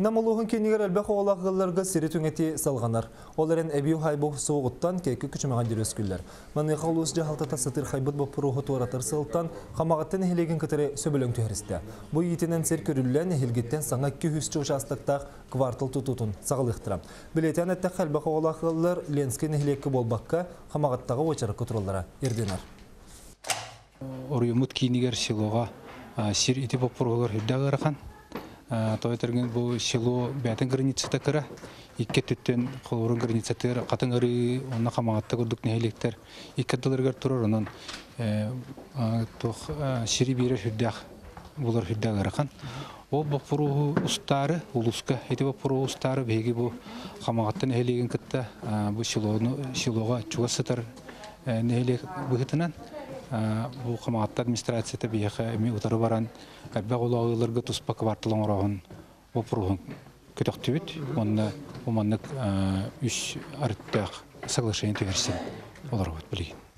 Намылуғын кенігер әлбәқ оғылағыларға сері түңеті салғанар. Оларын әбеу хайбу соғыттан кейкі күчімаған дерес күллер. Маны қалуыз жағалта тасытыр хайбыт бопыруғы туаратыр сылттан қамағаттан әхелеген кітірі сөбілің түйірісті. Бұл етінен сер көрілілен әхелгеттен саңа 200 участықтақ квартал тұтутын рахан. Тойтерген бу село бәтен границата кыра. Икке төттен колорун границатыр катын ыры онна камагатта күрдүк нәйлектер. Икке дылыргар турар онон тох сири бире хүрдәк булар хүрдәгә рахан. Ол боппуру устары улуска ити боппуру устары беги бу камагаттан нәйлеген кытта бу селоны селога чугасытыр нәйлек быһытынан бу камаатта администрацията бияха эми утары баран кабба голоогыларга туспа кварталың ороһун бу пурухун көтөктүбүт онна уманнык үч арыттаак соглашение төгерсен олар вот билген